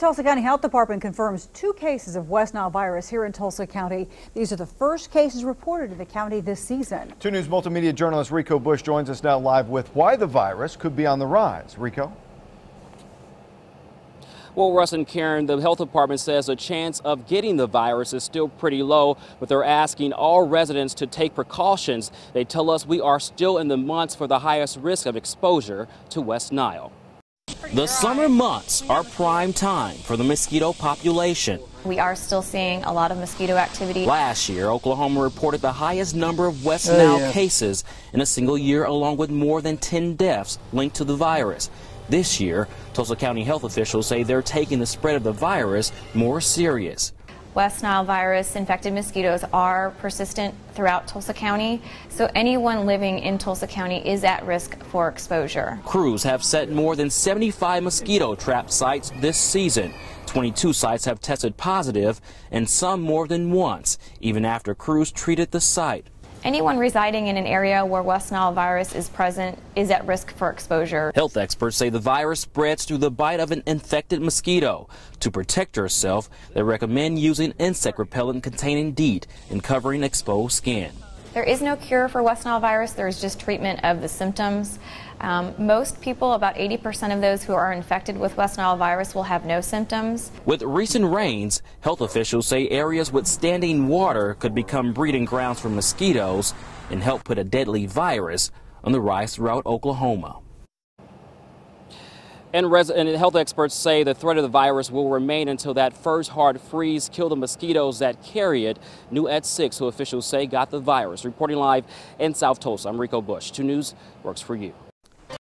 Tulsa County Health Department confirms two cases of West Nile virus here in Tulsa County. These are the first cases reported in the county this season. 2 News multimedia journalist Rico Bush joins us now live with why the virus could be on the rise. Rico? Well, Russ and Karen, the health department says the chance of getting the virus is still pretty low, but they're asking all residents to take precautions. They tell us we are still in the months for the highest risk of exposure to West Nile. The summer months are prime time for the mosquito population. We are still seeing a lot of mosquito activity. Last year, Oklahoma reported the highest number of West oh, Nile yeah. cases in a single year, along with more than 10 deaths linked to the virus. This year, Tulsa County health officials say they're taking the spread of the virus more serious. West Nile virus infected mosquitoes are persistent throughout Tulsa County, so anyone living in Tulsa County is at risk for exposure. Crews have set more than 75 mosquito trap sites this season. 22 sites have tested positive and some more than once, even after crews treated the site. Anyone residing in an area where West Nile virus is present is at risk for exposure. Health experts say the virus spreads through the bite of an infected mosquito. To protect yourself, they recommend using insect repellent containing DEET and covering exposed skin. There is no cure for West Nile virus. There is just treatment of the symptoms. Um, most people, about 80% of those who are infected with West Nile virus, will have no symptoms. With recent rains, health officials say areas with standing water could become breeding grounds for mosquitoes and help put a deadly virus on the rise throughout Oklahoma. And, and, health experts say the threat of the virus will remain until that first hard freeze killed the mosquitoes that carry it. New at 6, who officials say got the virus. Reporting live in South Tulsa, I'm Rico Bush. 2 News works for you.